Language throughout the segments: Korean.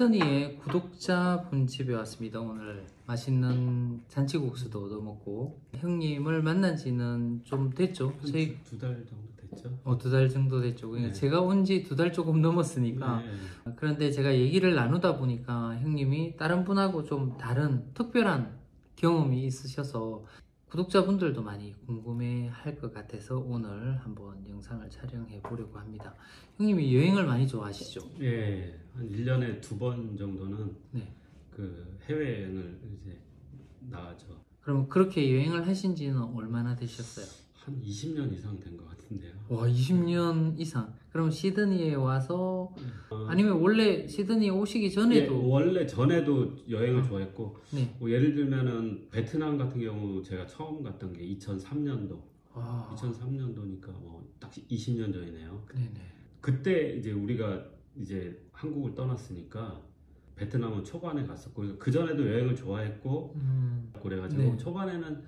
시드니의 구독자 분 집에 왔습니다. 오늘 맛있는 잔치국수도 얻어먹고 형님을 만난 지는 좀 됐죠? 저희 두 달 정도 됐죠. 어, 두 달 정도 됐죠. 그러니까 네. 제가 온 지 두 달 조금 넘었으니까 네. 그런데 제가 얘기를 나누다 보니까 형님이 다른 분하고 좀 다른 특별한 경험이 있으셔서 구독자분들도 많이 궁금해 할 것 같아서 오늘 한번 영상을 촬영해 보려고 합니다. 형님이 여행을 많이 좋아하시죠? 예, 한 1년에 두 번 정도는 네. 그 해외 여행을 이제 나가죠. 그럼 그렇게 여행을 하신 지는 얼마나 되셨어요? 한 20년 이상 된 것 같은데요. 와, 20년 이상. 그럼 시드니에 와서 어, 아니면 원래 시드니 오시기 예, 전에도 원래 전에도 여행을 어. 좋아했고 네. 뭐 예를 들면은 베트남 같은 경우 제가 처음 갔던 게 2003년도. 아, 2003년도니까 뭐딱 20년 전이네요. 네네. 그때 이제 우리가 이제 한국을 떠났으니까 베트남은 초반에 갔었고 그 전에도 여행을 좋아했고 음, 그래가지고 네. 초반에는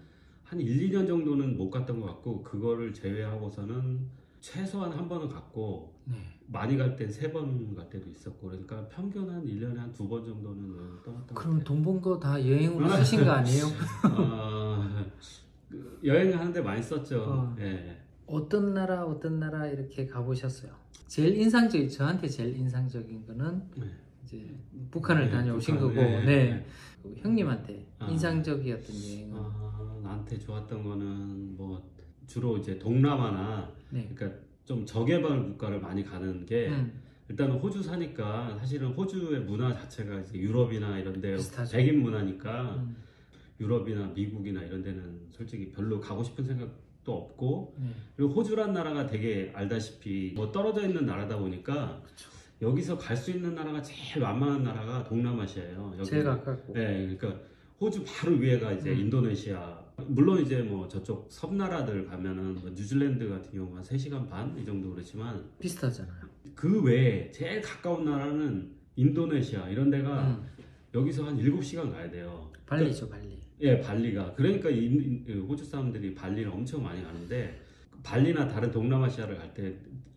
한 1, 2년 정도는 못 갔던 것 같고 그거를 제외하고서는 최소한 한 번은 갔고 네. 많이 갈 땐 세 번 갈 때도 있었고 그러니까 평균 한 1년에 한 두 번 정도는 여행을 떠났던 것 그럼 같아요 돈번 거 다 여행으로 쓰신 거 아니에요? 어, 그 여행하는데 많이 썼죠 어. 예. 어떤 나라 어떤 나라 이렇게 가보셨어요? 제일 인상적인 저한테 제일 인상적인 거는 네. 이제 북한을 네, 다녀오신 북한, 거고, 네, 네. 네. 그 형님한테 아. 인상적이었던 여행은 아, 나한테 좋았던 거는 뭐 주로 이제 동남아나 네. 그러니까 좀 저개발 국가를 많이 가는 게 음, 일단은 호주 사니까 사실은 호주의 문화 자체가 이제 유럽이나 이런 데 비슷하죠. 백인 문화니까 음, 유럽이나 미국이나 이런 데는 솔직히 별로 가고 싶은 생각도 없고 네. 그리고 호주란 나라가 되게 알다시피 뭐 떨어져 있는 나라다 보니까 여기서 갈 수 있는 나라가 제일 만만한 나라가 동남아시아예요. 여기. 제일 가깝고. 네, 그러니까 호주 바로 위에가 이제 음. 인도네시아. 물론 이제 뭐 저쪽 섬나라들 가면은 뭐 뉴질랜드 같은 경우 한 3시간 반 이 정도 그렇지만 비슷하잖아요. 그 외에 제일 가까운 나라는 인도네시아 이런 데가 음, 여기서 한 7시간 가야 돼요. 발리죠, 발리. 예, 발리가. 그러니까 호주 사람들이 발리를 엄청 많이 가는데 발리나 다른 동남아시아를 갈 때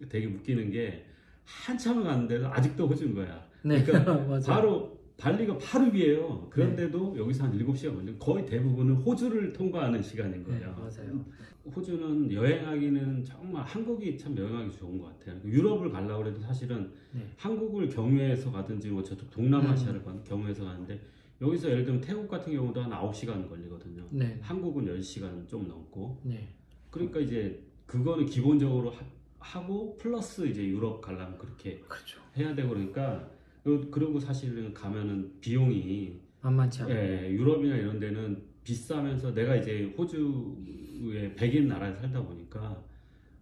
되게 웃기는 게 한참을 갔는데도 아직도 호주인 거야. 네, 그러니까. 바로 발리가 바로 위에요. 네. 그런데도 여기서 한 7시간 걸려. 거의 대부분은 호주를 통과하는 시간인 네, 거예요. 맞아요. 호주는 여행하기는 정말 한국이 참 여행하기 좋은 것 같아요. 유럽을 가려고 해도 사실은 네. 한국을 경유해서 가든지 뭐 저쪽 동남아시아를 가- 경유해서 가는데 여기서 예를 들면 태국 같은 경우도 한 9시간 걸리거든요. 네, 한국은 10시간 좀 넘고. 네. 그러니까 이제 그거는 기본적으로 하, 고 플러스 이제 유럽 가려면 그렇게 그렇죠. 해야 되고 그러니까 그- 그리고 사실은 가면은 비용이 만만치 않고. 예, 유럽이나 이런 데는 비싸면서 내가 이제 호주의 백인 나라에 살다 보니까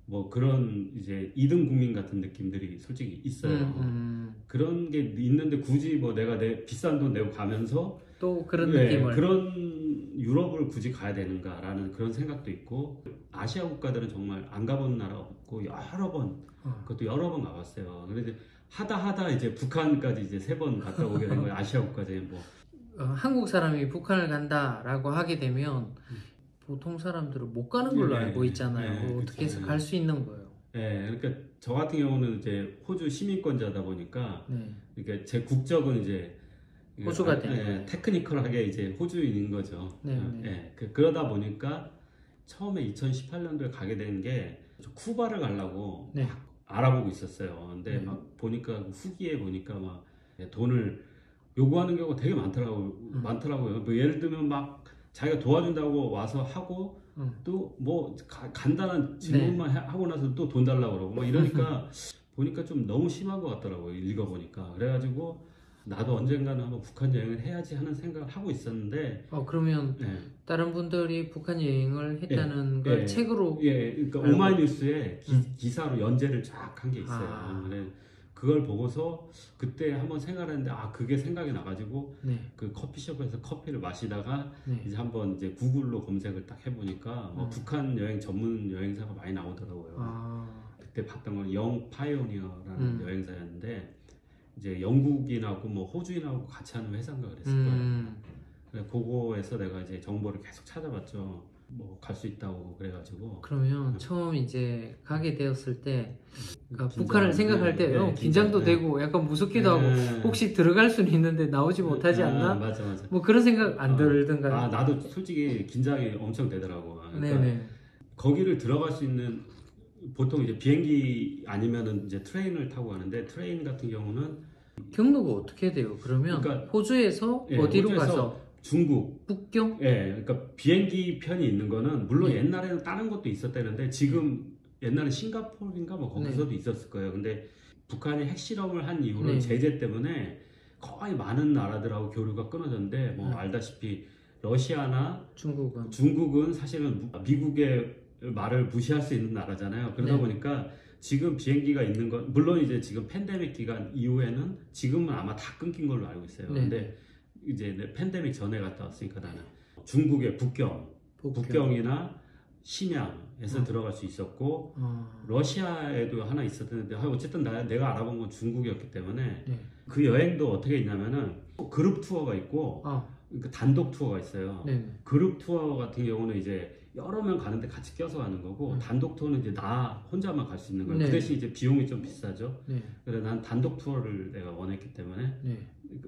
뭐 그런 이제 이등 국민 같은 느낌들이 솔직히 있어요. 음, 음, 그런 게 있는데 굳이 뭐 내가 내 비싼 돈 내고 가면서 또 그런 예, 느낌을. 그런 유럽을 굳이 가야 되는가라는 그런 생각도 있고 아시아 국가들은 정말 안 가본 나라 없고 여러 번 어, 그것도 여러 번 가봤어요. 그런데 하다 하다 이제 북한까지 이제 세 번 갔다 오게 된 거예요. 아시아 국가 중에 뭐 어, 한국 사람이 북한을 간다라고 하게 되면 보통 사람들은 못 가는 걸로 네, 알고 있잖아요. 네. 어떻게 해서 갈 수 있는 거예요. 예, 그러니까 저 같은 경우는 이제 호주 시민권자다 보니까 네. 그러니까 제 국적은 이제 호주가 아, 되는 예, 거예요. 테크니컬하게 이제 호주인인 거죠. 네, 어, 네. 예, 그, 그러다 보니까 처음에 2018년도에 가게 된 게 쿠바를 가려고 네. 막 알아보고 있었어요. 근데 네. 막 보니까 후기에 보니까 막 돈을 요구하는 경우가 되게 많더라고 음. 많더라고요. 뭐 예를 들면 막 자기가 도와준다고 와서 하고 음. 또뭐 간단한 질문만 해- 하고 나서 또 돈 달라고 그러고 막 이러니까 보니까 좀 너무 심한 것 같더라고요. 읽어보니까. 그래가지고 나도 언젠가는 한번 북한 여행을 해야지 하는 생각을 하고 있었는데 어 그러면 예, 다른 분들이 북한 여행을 했다는 예, 걸 예. 책으로 예, 그러니까 알고. 오마이뉴스에 기, 음. 기사로 연재를 쫙 한 게 있어요. 아. 그걸 보고서 그때 한번 생각했는데 아 그게 생각이 나가지고 네, 그 커피숍에서 커피를 마시다가 네. 이제 한번 이제 구글로 검색을 딱 해보니까 뭐 음. 북한 여행 전문 여행사가 많이 나오더라고요. 아, 그때 봤던 건 영 파이오니어라는 음. 여행사였는데 이제 영국인하고 뭐 호주인하고 같이 하는 회사인가 그랬을 거예요. 음, 그래 그거에서 내가 이제 정보를 계속 찾아봤죠. 뭐 갈 수 있다고 그래가지고 그러면 처음 이제 가게 되었을 때 그러니까 긴장, 북한을 생각할 때 네, 어, 네, 긴장도 긴장, 네. 되고 약간 무섭기도 하고 네. 혹시 들어갈 수는 있는데 나오지 못하지 아, 않나? 맞아 맞아. 뭐 그런 생각 안 어. 들던가요? 아 나도 솔직히 긴장이 엄청 되더라고. 그러니까 네네. 거기를 들어갈 수 있는 보통 이제 비행기 아니면은 이제 train을 타고 가는데 train 같은 경우는 경로가 어떻게 돼요? 그러면 그러니까- 호주에서 예, 어디로 호주에서 가서 중국 북경? 예, 그러니까 비행기 편이 있는 거는 물론 네. 옛날에는 다른 것도 있었다는데 지금 옛날에 싱가포르인가 뭐 거기서도 있었을 거예요. 근데 북한이 핵실험을 한 이후로 네. 제재 때문에 거의 많은 나라들하고 교류가 끊어졌는데 뭐 네. 알다시피 러시아나 중국은 중국은 사실은 무- 미국의 말을 무시할 수 있는 나라잖아요. 그러다 네. 보니까 지금 비행기가 있는 건 물론 이제 지금 팬데믹 기간 이후에는 지금은 아마 다 끊긴 걸로 알고 있어요. 네. 근데 이제 내 팬데믹 전에 갔다 왔으니까 나는 중국의 북경, 북경. 북경 이나 심양에서 어. 들어갈 수 있었고 어, 러시아에도 하나 있었는데 하- 어쨌든 나, 내가 알아본 건 중국이었기 때문에 네. 그 여행도 어떻게 있냐면은 그룹 투어가 있고 아, 그러니까 단독 투어가 있어요. 네. 그룹 투어 같은 경우는 이제 여러 명 가는데 같이 껴서 가는 거고 음. 단독 투어는 이제 나 혼자만 갈 수 있는 거예요. 네. 그 대신 이제 비용이 좀 비싸죠. 네. 그래서 난 단독 투어를 내가 원했기 때문에 네.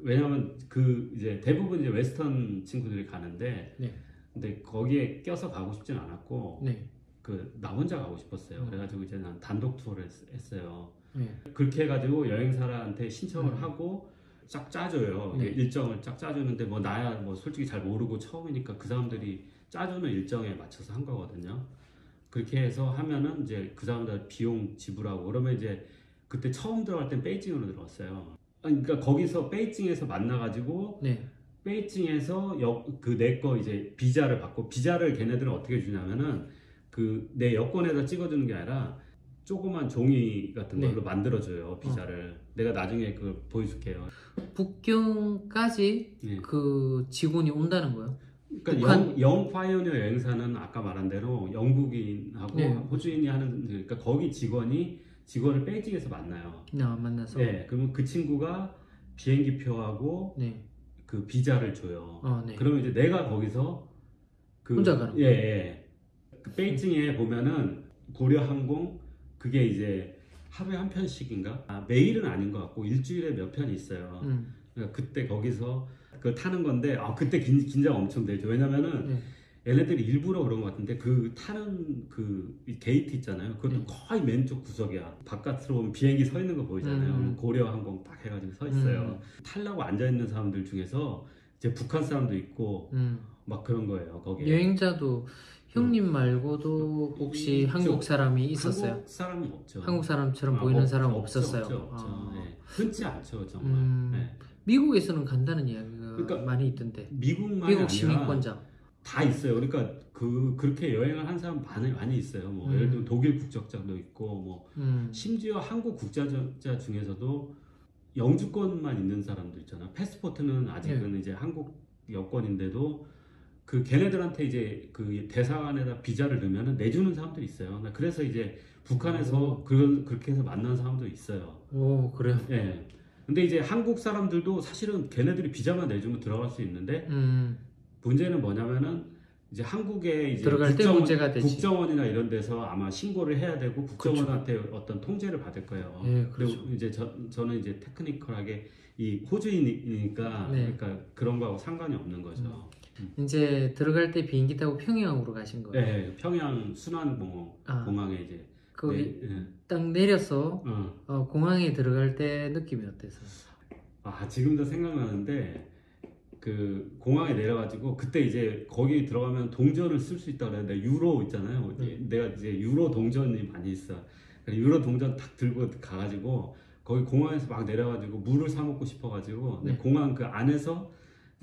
왜냐하면 그 이제 대부분 이제 웨스턴 친구들이 가는데 네. 근데 거기에 껴서 가고 싶진 않았고 네. 그나 혼자 가고 싶었어요. 음. 그래가지고 이제 난 단독 투어를 했- 했어요. 네. 그렇게 해가지고 여행사한테 신청을 음. 하고 쫙 짜줘요. 네. 일정을 쫙 짜주는데 뭐 나야 뭐 솔직히 잘 모르고 처음이니까 그 사람들이 짜주는 일정에 맞춰서 한 거거든요. 그렇게 해서 하면은 이제 그 사람들 비용 지불하고 그러면 이제 그때 처음 들어갈 땐 베이징으로 들어갔어요. 그러니까 거기서 베이징에서 만나가지고 네. 베이징에서 그 내 거 이제 비자를 받고 비자를 걔네들은 어떻게 주냐면은 그 내 여권에다 찍어주는 게 아니라 조그만 종이 같은 네. 걸로 만들어줘요 비자를 내가 나중에 그걸 보여줄게요. 북경까지 예. 그 직원이 온다는 거예요? 그러니까 북한- 영, 영 파이오니어 여행사는 아까 말한 대로 영국인하고 네. 호주인이 하는 그러니까 거기 직원이 직원을 베이징에서 만나요. 나 만나서. 네, 그러면 그 친구가 비행기 표하고 네. 그 비자를 줘요. 어, 네. 그러면 이제 내가 거기서 그 혼자 가는 예, 예. 그 베이징에 보면은 고려항공 그게 이제 하루에 한 편씩인가? 아, 매일은 아닌 것 같고 일주일에 몇 편이 있어요. 음. 그러니까 그때 거기서 그걸 타는 건데 아 그때 긴, 긴장 엄청 되죠. 왜냐면은 네. 얘네들이 일부러 그런 것 같은데 그 타는 그이 게이트 있잖아요. 그것도 네. 거의 맨쪽 구석이야. 바깥으로 보면 비행기 서 있는 거 보이잖아요. 음. 고려항공 딱 해가지고 서 있어요. 타려고 앉아 있는 사람들 중에서 이제 북한 사람도 있고 음. 막 그런 거예요. 거기에. 여행자도 형님 말고도 혹시 있죠. 한국 사람이 있었어요? 한국 사람은 없죠. 한국 사람처럼 아, 보이는 없- 사람 없죠, 없었어요. 없죠, 없죠. 아. 네. 흔치 않죠, 정말. 음. 네. 미국에서는 간다는 이야기가 그러니까 많이 있던데. 미국만이 미국 시민권자. 다 있어요. 그러니까 그 그렇게 여행을 한 사람 많이 많이 있어요. 뭐 음. 예를 들면 독일 국적자도 있고 뭐 음. 심지어 한국 국자자 중에서도 영주권만 있는 사람도 있잖아. 패스포트는 아직은 네. 이제 한국 여권인데도 그 걔네들한테 이제 그 대사관에다 비자를 넣으면 내주는 사람들이 있어요. 나 그래서 이제 북한에서 그 그렇게 해서 만난 사람도 있어요. 오 그래요. 예. 근데 이제 한국 사람들도 사실은 걔네들이 비자만 내주면 들어갈 수 있는데 음. 문제는 뭐냐면은 이제 한국에 이제 들어갈 때 문제가 되지. 국정원이나 이런 데서 아마 신고를 해야 되고 국정원한테 어떤 통제를 받을 거예요. 예, 그리고 그렇죠. 이제 저, 저는 이제 테크니컬하게 이 호주인이니까 네. 그러니까 그런 거하고 상관이 없는 거죠. 이제 들어갈 때 비행기 타고 평양으로 가신 거예요. 네, 평양 순환공항 아. 공항에 이제 거기 네, 네. 딱 내려서 어. 어, 공항에 들어갈 때 느낌이 어땠어요? 아 지금도 생각나는데 그 공항에 내려가지고 그때 이제 거기 들어가면 동전을 쓸 수 있다 그랬는데 유로 있잖아요. 네. 내가 이제 유로 동전이 많이 있어. 유로 동전 탁 들고 가가지고 거기 공항에서 막 내려가지고 물을 사 먹고 싶어가지고 네. 공항 그 안에서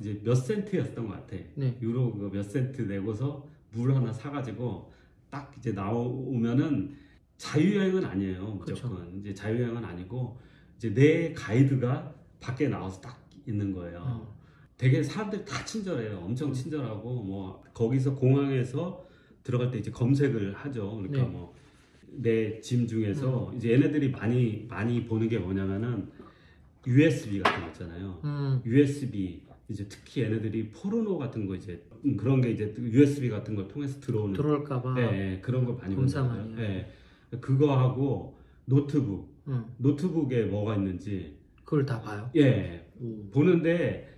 이제 몇 센트였던 것 같아. 네. 유로 그몇 센트 내고서 물 하나 사가지고 딱 이제 나오면은 자유여행은 아니에요 무조건 이제 자유여행은 아니고 이제 내 가이드가 밖에 나와서 딱 있는 거예요. 어. 되게 사람들 다 친절해요. 엄청 음. 친절하고 뭐 거기서 공항에서 들어갈 때 이제 검색을 하죠. 그러니까 네. 뭐내 짐 중에서 이제 얘네들이 많이 많이 보는 게 뭐냐면은 USB 같은 거 있잖아요. 음. USB 이제 특히 얘네들이 포르노 같은 거 이제 음, 그런 게 이제 USB 같은 걸 통해서 들어오는 들어올까봐. 예, 예, 그런 거 많이 검사 본다고요. 많이 예. 그거 하고 노트북 응. 노트북에 뭐가 있는지 그걸 다 봐요. 예 오. 보는데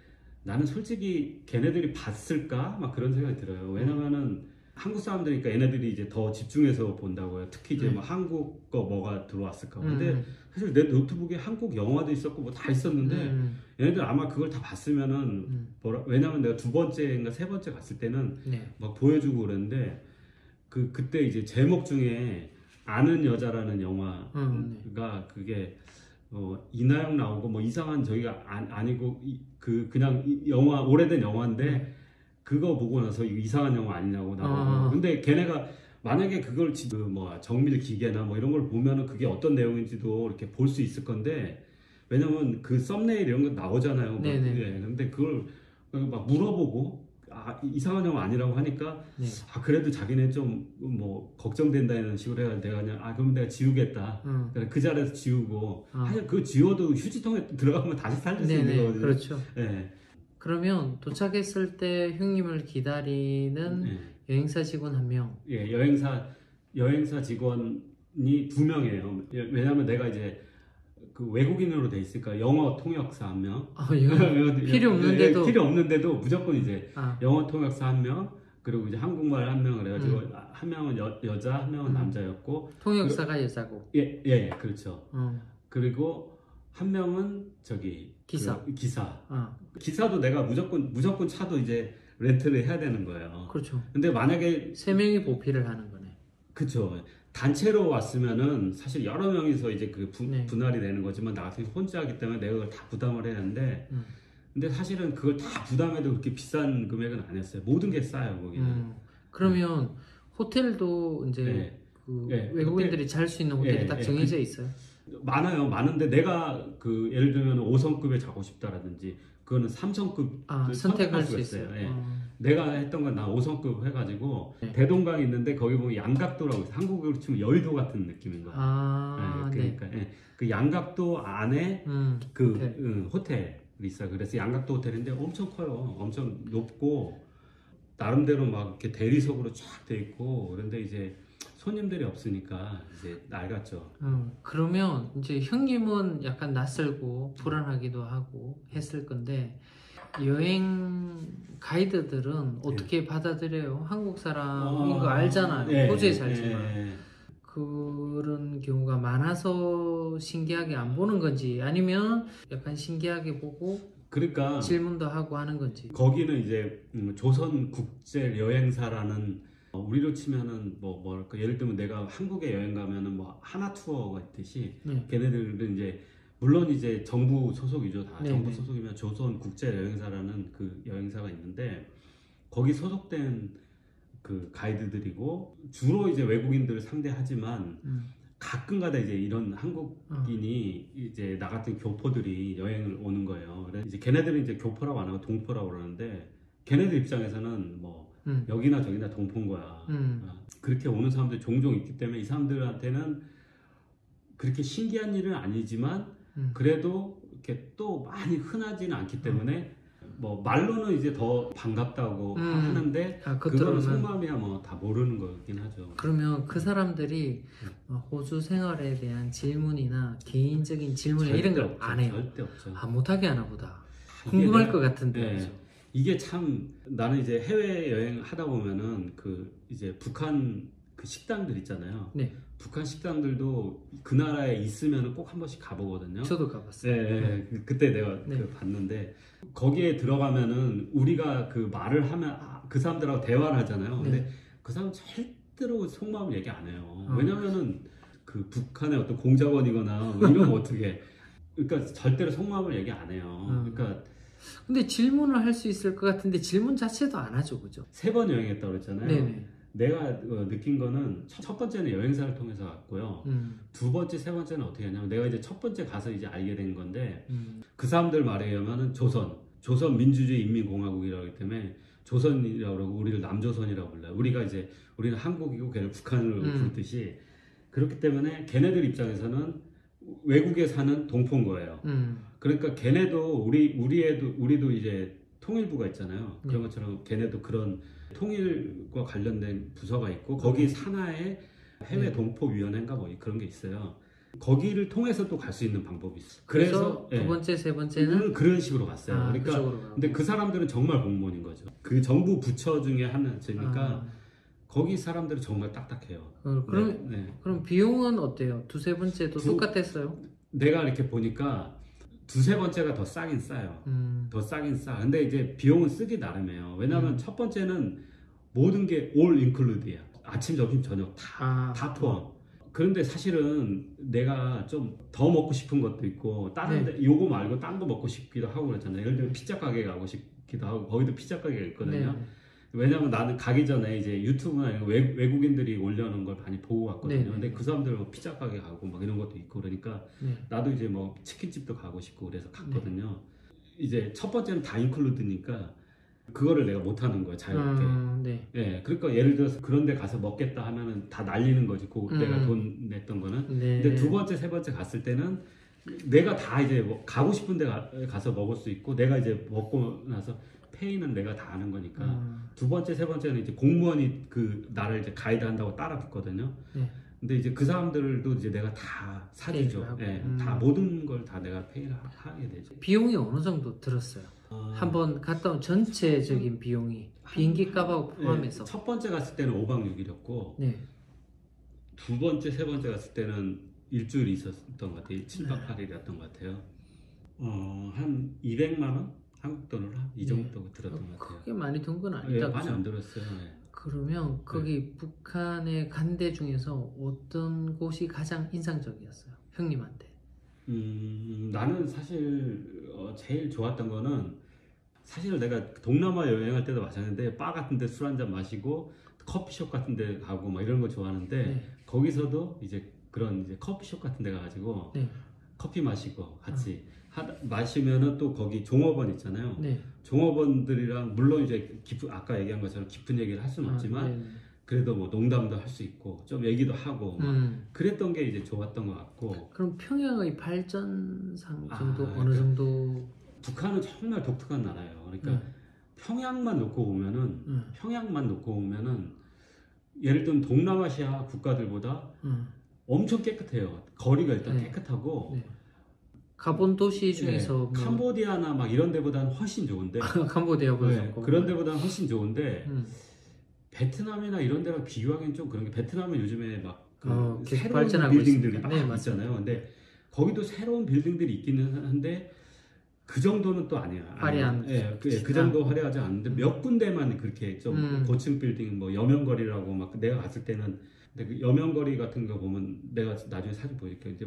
나는 솔직히 걔네들이 봤을까 막 그런 생각이 들어요. 왜냐면은 한국 사람들이니까 얘네들이 이제 더 집중해서 본다고요. 특히 이제 네. 뭐 한국 거 뭐가 들어왔을까. 근데 음, 사실 내 노트북에 한국 영화도 있었고 뭐 다 있었는데 음, 얘네들 아마 그걸 다 봤으면은 음, 뭐라 왜냐면 내가 두 번째인가 세 번째 갔을 때는 네. 막 보여주고 그랬는데 그 그때 이제 제목 중에 아는 여자라는 영화가 음, 그게 어 이나영 나오고 뭐 이상한 저희가 아, 아니고 이- 그 그냥 이 영화 오래된 영화인데 그거 보고 나서 이상한 영화 아니냐고 나오고 아. 근데 걔네가 만약에 그걸 그뭐 정밀 기계나 뭐 이런 걸 보면은 그게 어떤 내용인지도 이렇게 볼 수 있을 건데 왜냐면 그 썸네일 이런 거 나오잖아요. 막, 네네. 예, 근데 그걸 막 물어보고 아 이상한 영화 아니라고 하니까 네. 아 그래도 자기네 좀 뭐 걱정된다는 식으로 해가 내가 그냥 아 그럼 내가 지우겠다. 음, 그 자리에서 지우고 아. 사실 그 지워도 휴지통에 들어가면 다시 살릴 수 있는. 거거든요. 그렇죠. 예. 그러면 도착했을 때 형님을 기다리는 예. 여행사 직원 한 명. 예, 여행사 여행사 직원이 두 명이에요. 예, 왜냐면 내가 이제 그 외국인으로 돼 있으니까 영어 통역사 한 명. 아, 이거 필요 없는데도. 예, 필요 없는데도 무조건 이제 아, 영어 통역사 한 명, 그리고 이제 한국말 한명 그래가지고 한 명은 여, 여자, 한 명은 음. 남자였고, 통역사가 여자고. 예, 예, 그렇죠. 어, 그리고 한 명은 저기 기사. 그 기사. 아, 기사도 내가 무조건 무조건 차도 이제 렌트를 해야 되는 거예요. 그렇죠. 근데 만약에 세 명이 보필을 하는 거네. 그쵸 단체로 왔으면은 사실 여러 명이서 이제 그 분, 네. 분할이 되는 거지만 나 같은 경우 혼자 하기 때문에 내가 그걸 다 부담을 해야 하는데 음. 근데 사실은 그걸 다 부담해도 그렇게 비싼 금액은 아니었어요. 모든 게 싸요 거기는. 음, 그러면 호텔도 이제 네. 그 네, 외국인들이 잘수 있는 호텔이 네, 딱 네, 정해져 있어요. 많아요. 많은데 내가 그 예를 들면 5성급에 자고 싶다라든지 그거는 3성급 아, 그 선택할 수 있어요. 있어요. 예. 어, 내가 했던 건 나 5성급 해가지고 네. 대동강이 있는데 거기 보면 양각도라고. 한국으로 치면 여의도 같은 느낌인 거야. 아, 예, 네. 그러니까 예. 그 양각도 안에 음, 그 호텔. 응, 호텔이 있어요. 그래서 양각도 호텔인데 엄청 커요. 엄청 높고 나름대로 막 이렇게 대리석으로 쫙 돼 있고 그런데 이제 손님들이 없으니까 이제 낡았죠. 음, 그러면 이제 형님은 약간 낯설고 불안하기도 하고 했을 건데 여행 가이드들은 어떻게 받아들여요? 한국 사람인 거 알잖아요. 예, 호주에 예, 살지만 예, 예. 그런 경우가 많아서 신기하게 안 보는 건지 아니면 약간 신기하게 보고 그러니까 질문도 하고 하는 건지. 거기는 이제 음, 조선 국제 여행사라는 어, 우리로 치면은 뭐 뭐랄까 예를 들면 내가 한국에 여행 가면은 뭐 하나 투어가 있듯이 네. 걔네들은 이제 물론 이제 정부 소속이죠 다 네, 정부 네. 소속이면 조선 국제 여행사라는 그 여행사가 있는데 거기 소속된 그 가이드들이고 주로 이제 외국인들을 상대하지만 음, 가끔가다 이제 이런 한국인이 이제 나 같은 교포들이 여행을 오는 거예요. 그래서 이제 걔네들은 이제 교포라고 안 하고 동포라고 그러는데 걔네들 입장에서는 뭐 음, 여기나 저기나 동포인 거야. 음. 어, 그렇게 오는 사람들이 종종 있기 때문에 이 사람들한테는 그렇게 신기한 일은 아니지만 음. 그래도 이렇게 또 많이 흔하지는 않기 때문에 뭐 말로는 이제 더 반갑다고 음. 하는데 아, 그거는 속마음이야 뭐 다 모르는 거긴 하죠. 그러면 그 사람들이 어, 호주 생활에 대한 질문이나 개인적인 질문 이런 걸. 안 해요. 절대 없죠. 아 못하게 하나 보다. 궁금할 것 같은데. 네. 이게 참 나는 이제 해외 여행 하다 보면은 그 이제 북한 그 식당들 있잖아요. 네, 북한 식당들도 그 나라에 있으면은 꼭한 번씩 가보거든요. 저도 가봤어요. 네, 네, 그- 그때 내가 네. 그 봤는데 거기에 들어가면은 우리가 그 말을 하면 아, 그 사람들하고 대화를 하잖아요. 근데 네. 그 사람 절대로 속마음을 얘기 안 해요. 어. 왜냐면은 그 북한의 어떤 공작원이거나 뭐 이러면 어떻게 그러니까 절대로 속마음을 얘기 안 해요. 음. 그러니까 근데 질문을 할 수 있을 것 같은데 질문 자체도 안 하죠, 그죠? 세 번 여행했다고 그랬잖아요. 네네. 내가 어, 느낀 거는 첫, 첫 번째는 여행사를 통해서 갔고요. 음, 두 번째, 세 번째는 어떻게 하냐면 내가 이제 첫 번째 가서 이제 알게 된 건데 음, 그 사람들 말에 의하면은 조선, 조선 민주주의 인민공화국이라고 하기 때문에 조선이라고 그러고 우리를 남조선이라고 불러요. 우리가 이제 우리는 한국이고 걔는 북한을 음. 부르듯이 그렇기 때문에 걔네들 입장에서는 외국에 사는 동포인 거예요. 음, 그러니까 걔네도 우리 우리에도 우리도 이제 통일부가 있잖아요. 네. 그런 것처럼 걔네도 그런 통일과 관련된 부서가 있고 거기 산하에 해외 네. 동포위원회인가 뭐 그런 게 있어요. 거기를 통해서 또 갈 수 있는 방법이 있어요. 그래서 그래서 두 예, 번째, 세 번째는 음, 그런 식으로 갔어요. 아, 그러니까. 근데 그 사람들은 정말 공무원인 거죠. 그 정부 부처 중에 하나니까 아, 거기 사람들은 정말 딱딱해요. 어, 그럼 네, 네. 그럼 비용은 어때요? 두세 번째도 두- 똑같았어요? 내가 이렇게 보니까 두세 번째가 더 싸긴 싸요. 음, 더 싸긴 싸. 근데 이제 비용은 쓰기 나름이에요. 왜냐하면 음. 첫 번째는 모든 게 all include야. 아침, 점심, 저녁 다, 아, 다 포함. 그런데 사실은 내가 좀 더 먹고 싶은 것도 있고 다른 네. 데 요거 말고 딴 거 먹고 싶기도 하고 그랬잖아요. 예를 들면 피자 가게 가고 싶기도 하고 거기도 피자 가게가 있거든요. 네. 왜냐면 나는 가기 전에 이제 유튜브나 외, 외국인들이 올려놓은 걸 많이 보고 갔거든요. 네. 근데 그 사람들은 뭐 피자 가게 가고 막 이런 것도 있고 그러니까 네. 나도 이제 뭐 치킨집도 가고 싶고 그래서 갔거든요. 이제 첫 번째는 다 인클루드니까 그거를 내가 못 하는 거야 자유롭게. 음, 네. 예, 그러니까 예를 들어서 그런 데 가서 먹겠다 하면은 다 날리는 거지. 그 음. 내가 돈 냈던 거는. 네. 근데 두 번째, 세 번째 갔을 때는 내가 다 이제 뭐 가고 싶은 데 가, 서 먹을 수 있고 내가 이제 먹고 나서 페이는 내가 다 하는 거니까 음, 두 번째, 세 번째는 이제 공무원이 그 나를 이제 가이드 한다고 따라 붙거든요. 네. 근데 이제 그 사람들도 이제 내가 다 사주죠. 예, 음. 다 모든 걸 다 내가 페이를 하- 하게 되죠. 비용이 어느 정도 들었어요? 한번 갔다 온 전체적인 비용이 비행기 값하고 포함해서 예, 첫 번째 갔을 때는 5박 6일이었고 네. 두 번째, 세 번째 갔을 때는 일주일 있었던 것 같아요. 네. 7박 8일이었던 것 같아요. 어, 한 200만 원? 한국 돈으로 한이 네. 정도 들었던 것 같아요. 크게 많이 든건 예, 아니다. 많이 그죠? 안 들었어요. 예. 그러면 거기 북한에 간데 중에서 어떤 곳이 가장 인상적이었어요? 형님한테. 음, 나는 사실 어, 제일 좋았던 거는 사실 내가 동남아 여행할 때도 마찬가지인데 바 같은 데 술 한잔 마시고 커피숍 같은 데 가고 막 이런 거 좋아하는데 네. 거기서도 이제 그런 이제 커피숍 같은 데 가가지고 네. 커피 마시고 같이 하- 마시면은 또 거기 종업원 있잖아요. 네. 종업원들이랑 물론 이제 깊은 아까 얘기한 것처럼 깊은 얘기를 할 수는 없지만 아, 네. 그래도 뭐 농담도 할 수 있고 좀 얘기도 하고 막 음. 그랬던 게 이제 좋았던 것 같고 그럼 평양의 발전상 아, 정도 어느 그러니까 정도? 북한은 정말 독특한 나라예요. 그러니까 음. 평양만 놓고 보면은 음. 평양만 놓고 보면은 예를 들면 동남아시아 국가들보다 음. 엄청 깨끗해요. 거리가 일단 네. 깨끗하고 네. 가본 도시 중에서 뭐 네, 캄보디아나 막 이런 데보다는 훨씬 좋은데 캄보디아 네, 그런 데보다는 훨씬 좋은데 음. 베트남이나 이런 데랑 비교하기엔 좀 그런 게 베트남은 요즘에 막그 어, 새로운 발전하고 빌딩들이. 막 네. 있잖아요. 근데 거기도 새로운 빌딩들이 있기는 한데 그 정도는 또 아니야. 화려한. 예, 그, 예, 그. 정도 화려하지 않은데 몇 군데만 그렇게 좀 음. 고층 빌딩 뭐 여명거리라고 막 내가 갔을 때는 근데 그 여명거리 같은 거 보면 내가 나중에 사진 보여줄게 이제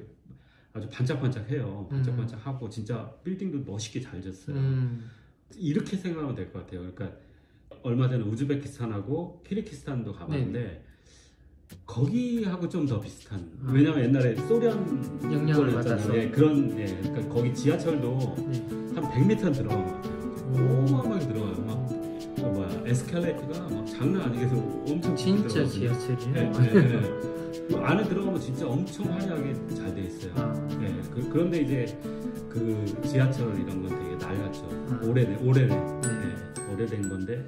아주 반짝반짝해요. 반짝반짝하고 진짜 빌딩도 멋있게 잘 졌어요. 음. 이렇게 생각하면 될 것 같아요. 그러니까 얼마 전에 우즈베키스탄하고 키르기스탄도 가봤는데 거기하고 좀 더 비슷한. 네. 아. 왜냐면 옛날에 소련 영향을. 받아서. 예, 그런 예, 그러니까 거기 지하철도 네. 한 100m 들어간 것 같아요. 오. 어마어마하게 들어 저 뭐야 에스컬레이터가 막 장난 아니게 해서 엄청 진짜. 지하철이에요. 예, 예, 예. 그 안에 들어가면 진짜 엄청 화려하게 잘 돼 있어요. 아, 예, 그, 그런데 이제 그 지하철 이런 건 되게 낡았죠. 아. 오래된 오래된 네. 예, 오래된 건데